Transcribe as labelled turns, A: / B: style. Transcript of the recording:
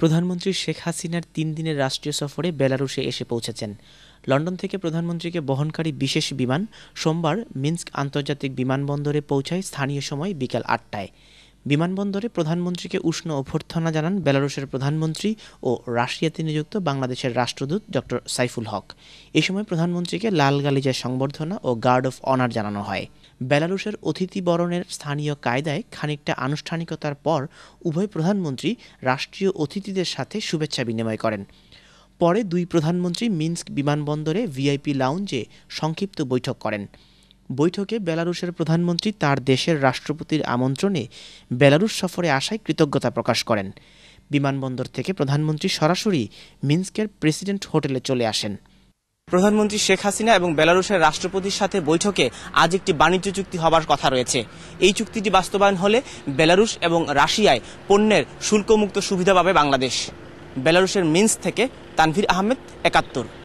A: প্রধানমন্ত্রী শেখ হাসিনার তিন দিনের রাষ্ট্রীয় সফরে বেলারুশে এসে পৌঁছেছেন। লন্ডন থেকে প্রধানমন্ত্রীকে বহনকারী বিশেষ বিমান সোমবার মিন্স্ক আন্তর্জাতিক বিমানবন্দরে পৌঁছায় স্থানীয় সময় বিকাল আটটায়। বিমানবন্দরে প্রধানমন্ত্রীকে উষ্ণ অভ্যর্থনা জানান বেলারুশের প্রধানমন্ত্রী ও রাশিয়াতে নিযুক্ত বাংলাদেশের রাষ্ট্রদূত ডক্টর সাইফুল হক। এ সময় প্রধানমন্ত্রীকে লাল গালিচায় সংবর্ধনা ও গার্ড অফ অনার জানানো হয়। বেলারুশের অতিথি বরণের স্থানীয় কায়দায় খানিকটা আনুষ্ঠানিকতার পর উভয় প্রধানমন্ত্রী রাষ্ট্রীয় অতিথিদের সাথে শুভেচ্ছা বিনিময় করেন। পরে দুই প্রধানমন্ত্রী মিন্স্ক বিমানবন্দরে ভিআইপি লাউঞ্জে সংক্ষিপ্ত বৈঠক করেন। বৈঠকে বেলারুশের প্রধানমন্ত্রী তার দেশের রাষ্ট্রপতির আমন্ত্রণে বেলারুশ সফরে আসায় কৃতজ্ঞতা প্রকাশ করেন। বিমানবন্দর থেকে প্রধানমন্ত্রী সরাসরি মিন্স্কের প্রেসিডেন্ট হোটেলে চলে আসেন। প্রধানমন্ত্রী শেখ হাসিনা এবং বেলারুশের রাষ্ট্রপতির সাথে বৈঠকে আজ একটি বাণিজ্য চুক্তি হবার কথা রয়েছে। এই চুক্তিটি বাস্তবায়ন হলে বেলারুশ এবং রাশিয়ায় পণ্যের শুল্কমুক্ত সুবিধা পাবে বাংলাদেশ। বেলারুশের মিন্স থেকে তানভীর আহমেদ, একাত্তর।